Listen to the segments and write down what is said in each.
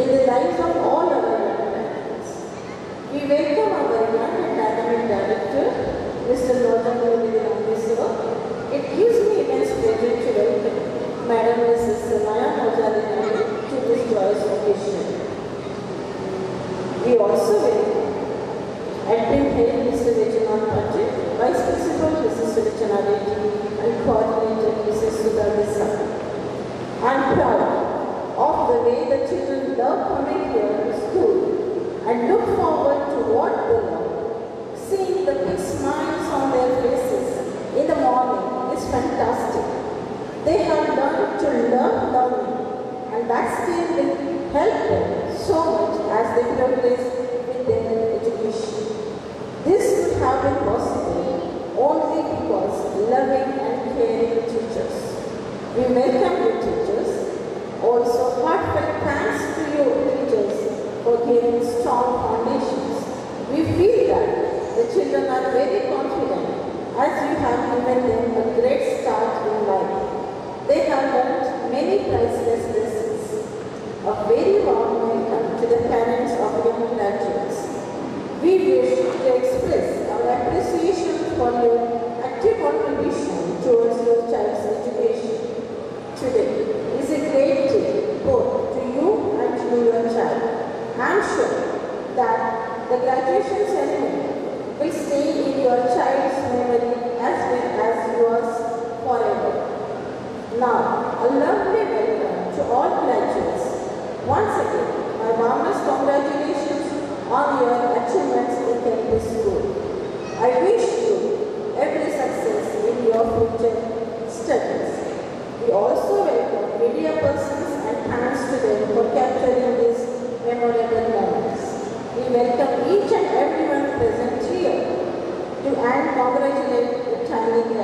in the life of all our young We welcome our young and director, Mr. Northern Govindam It Now, a lovely welcome to all graduates. Once again, my warmest congratulations on your achievements in Ken Bridge School. I wish you every success in your future studies. We also welcome media persons and thanks to them for capturing these memorable moments. We welcome each and everyone present here to and congratulate the timing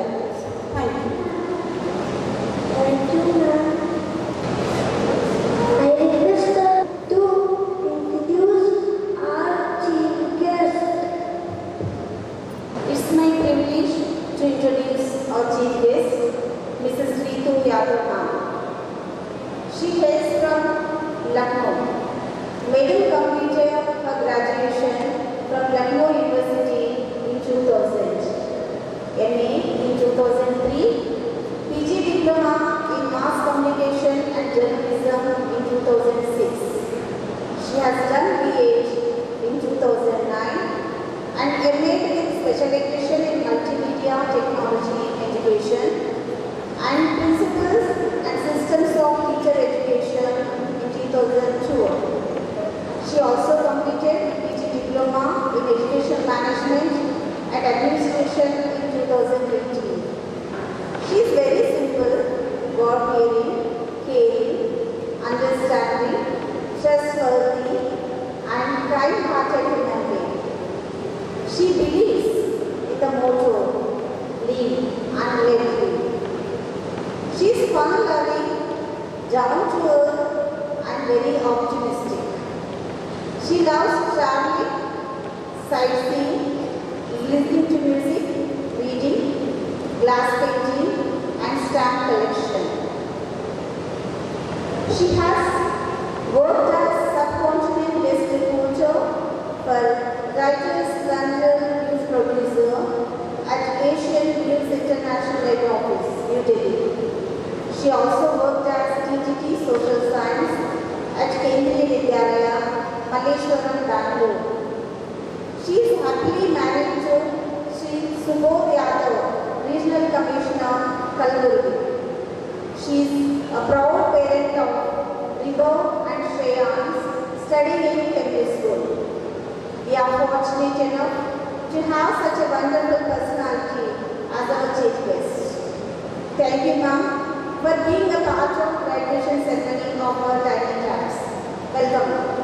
and lively. She is fun-loving, down-to-earth and very optimistic. She loves traveling, sightseeing, listening to music, reading, glass painting and stamp collection. She has worked as subcontinent guest reporter for Reuters National Office, New Delhi. She also worked as DTT Social Science at Kendriya Vidyalaya, Malleshwaram, Bangalore. She is happily married to Sri Subodh Yadav, Regional Commissioner, Kalburgi. She is a proud parent of Ribo and Shreyans studying in Kendriya School. We are fortunate enough to have such a wonderful personality as our chief guest. Thank you, ma'am, for being a part of graduation ceremony of our tiny class. Welcome.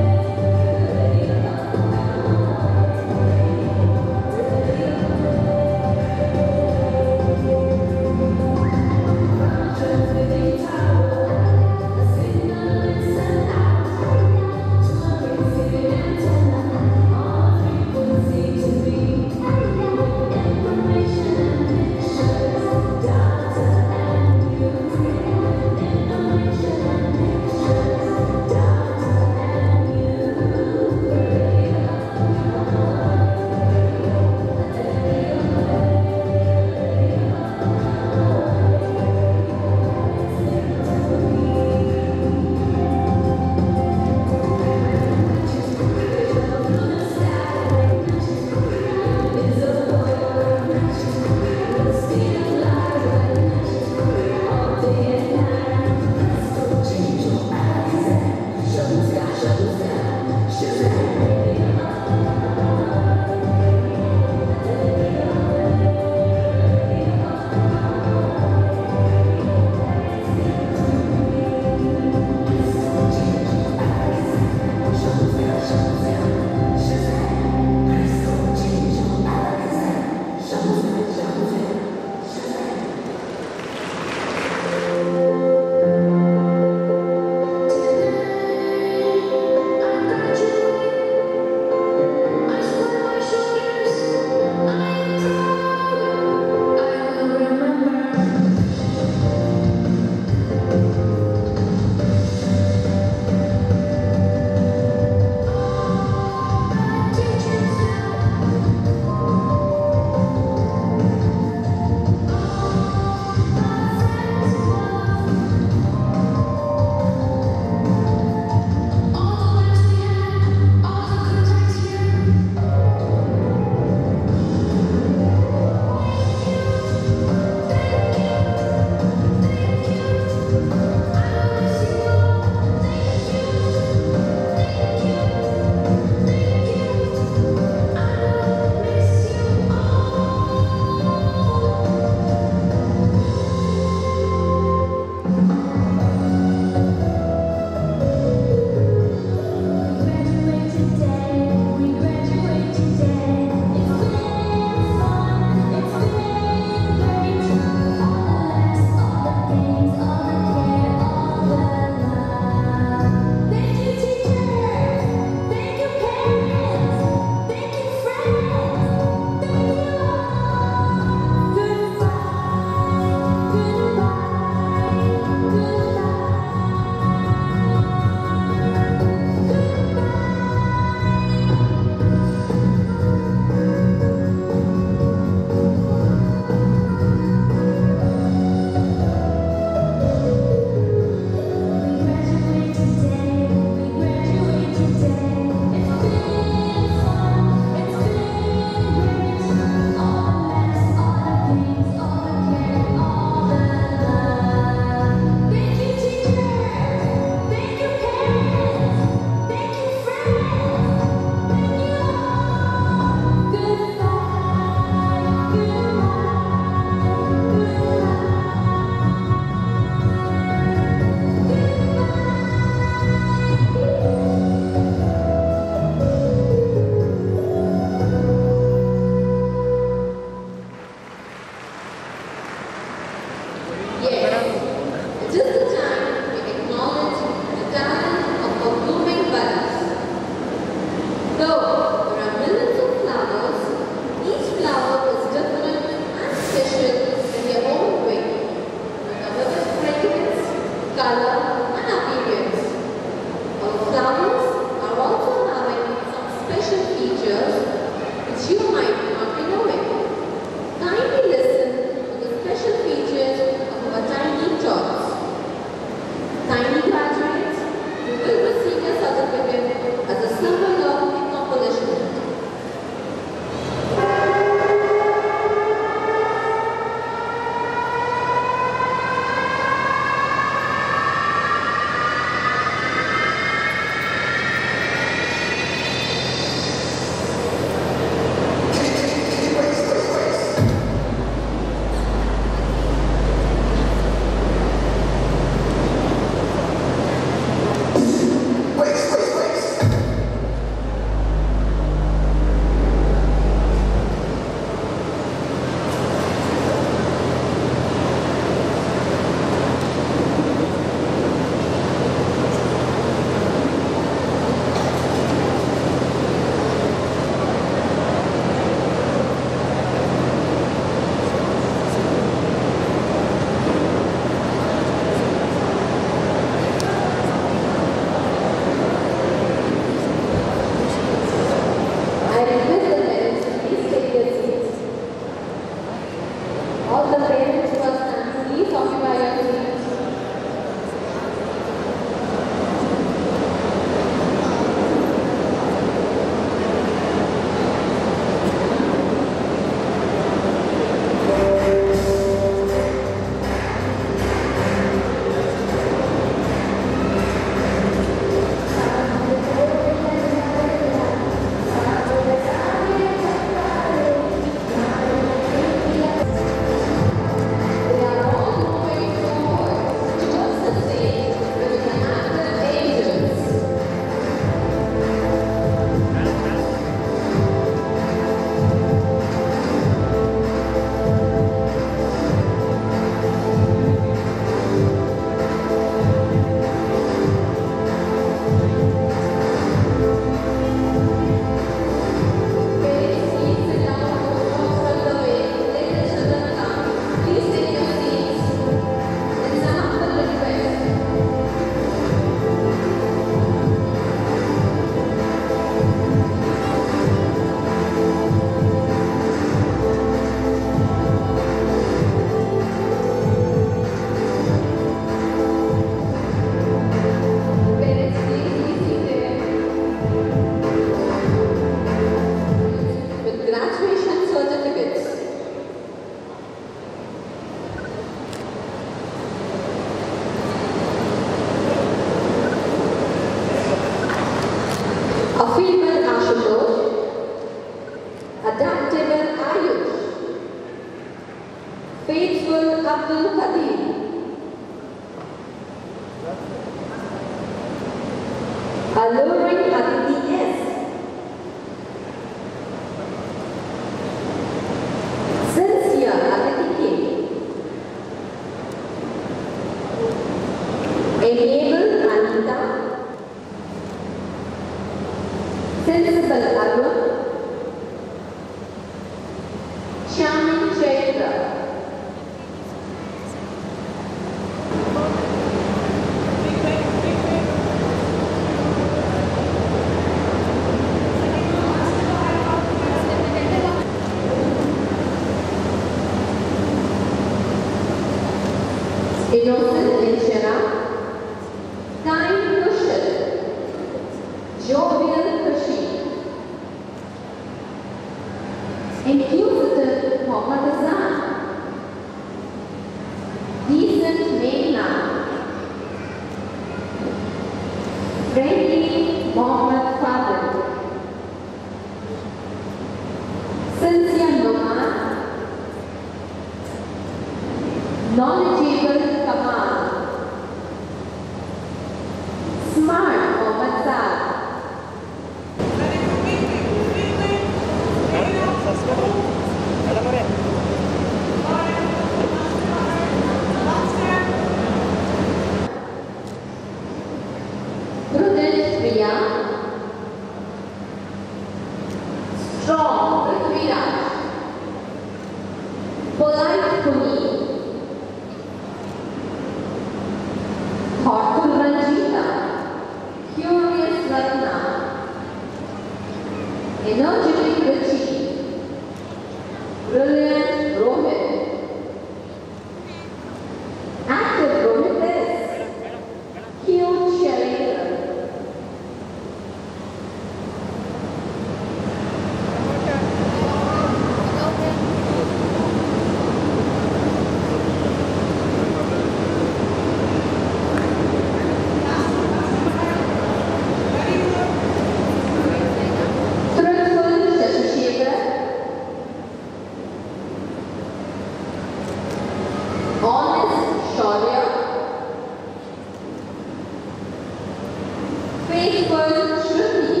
He was Shruti.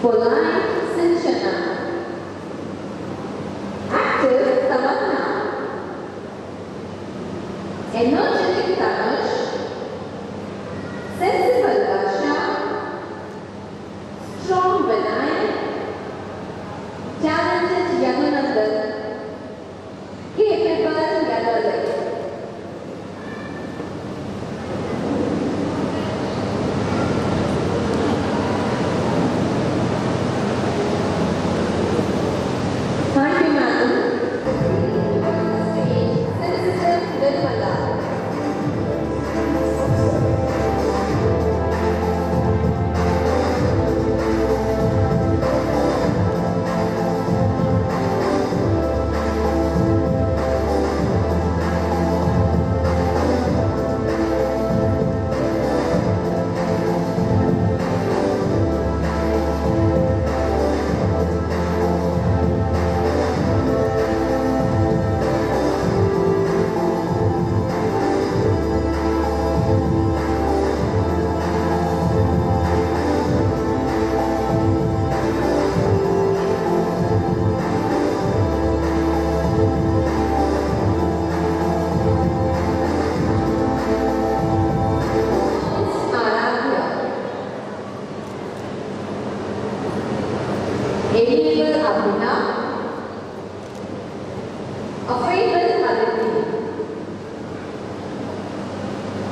Polite.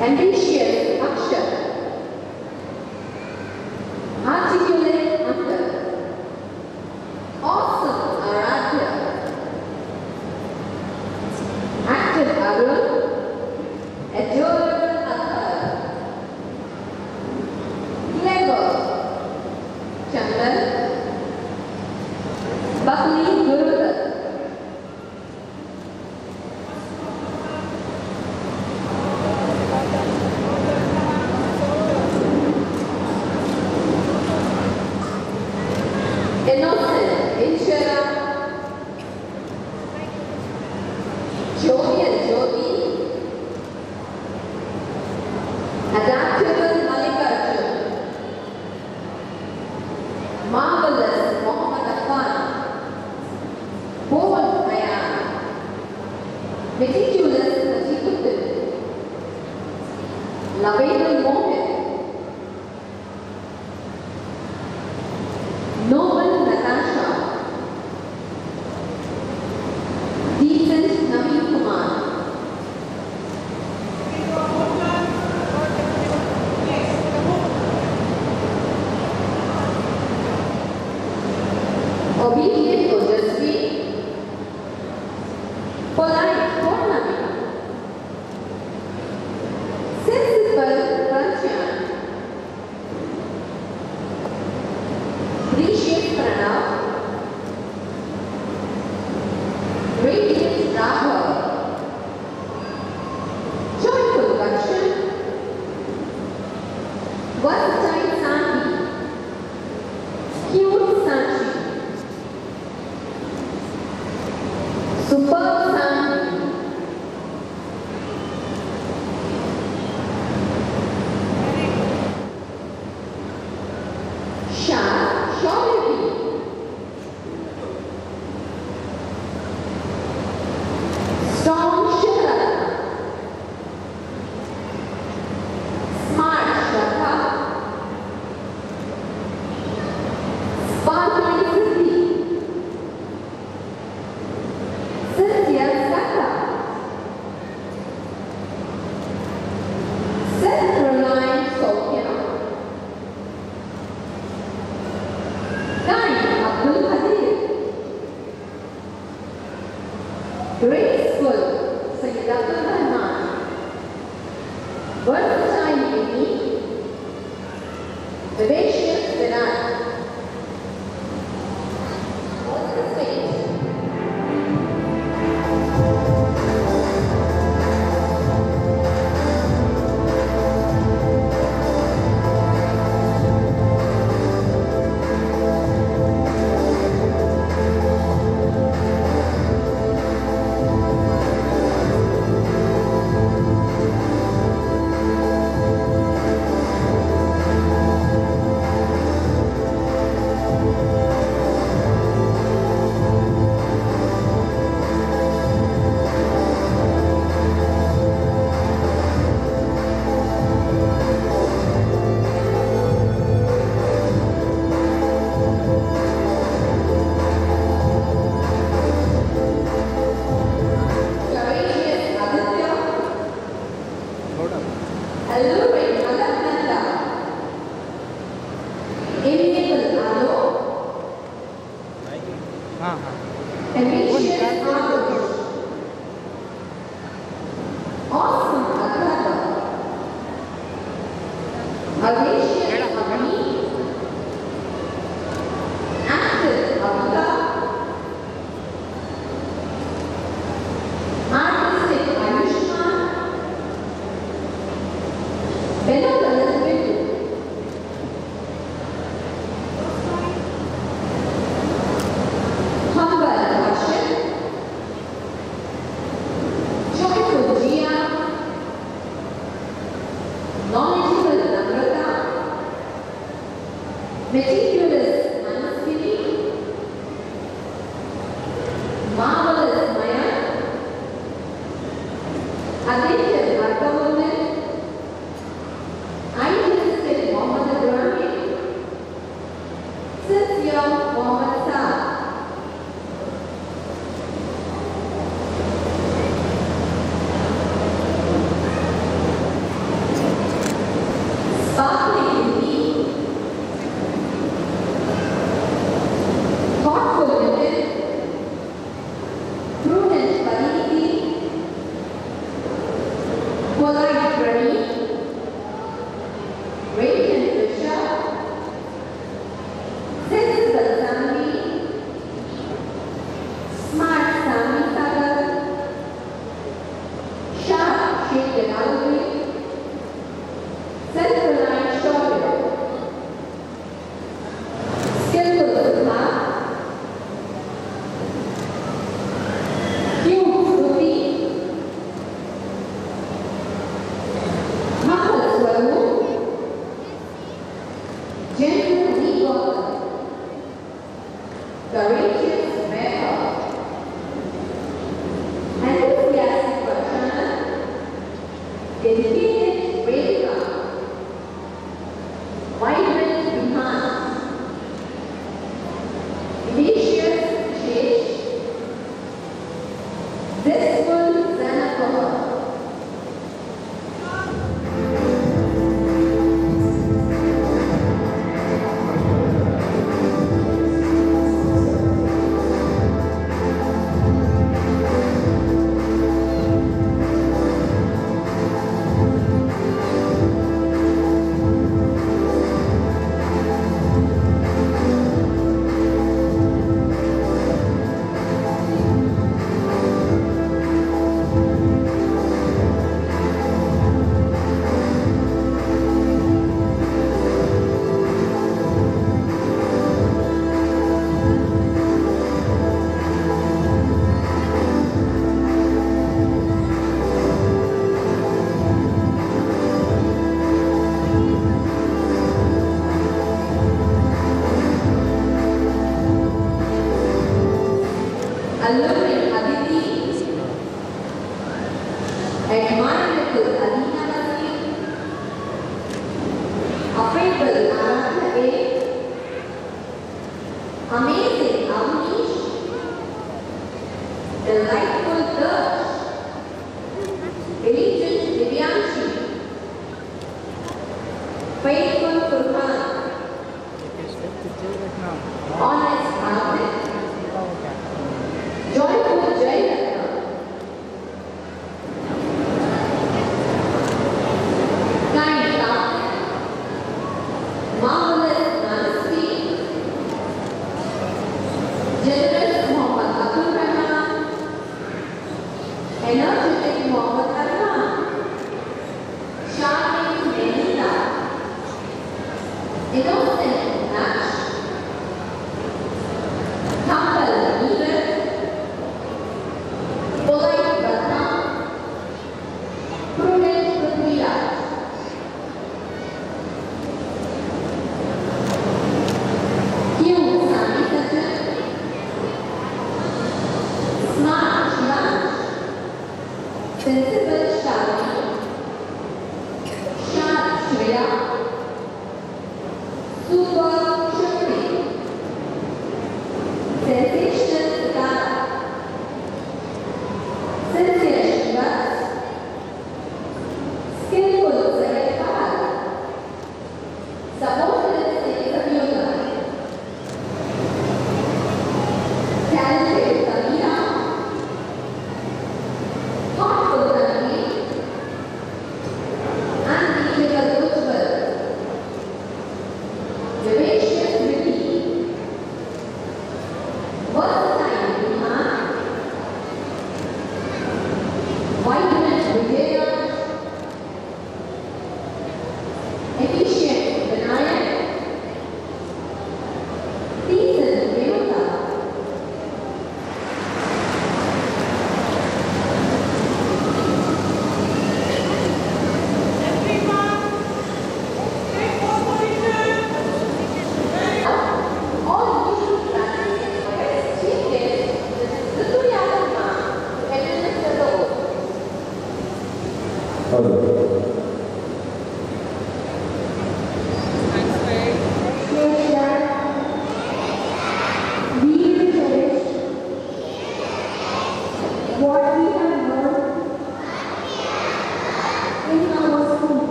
Ambitious Akshat.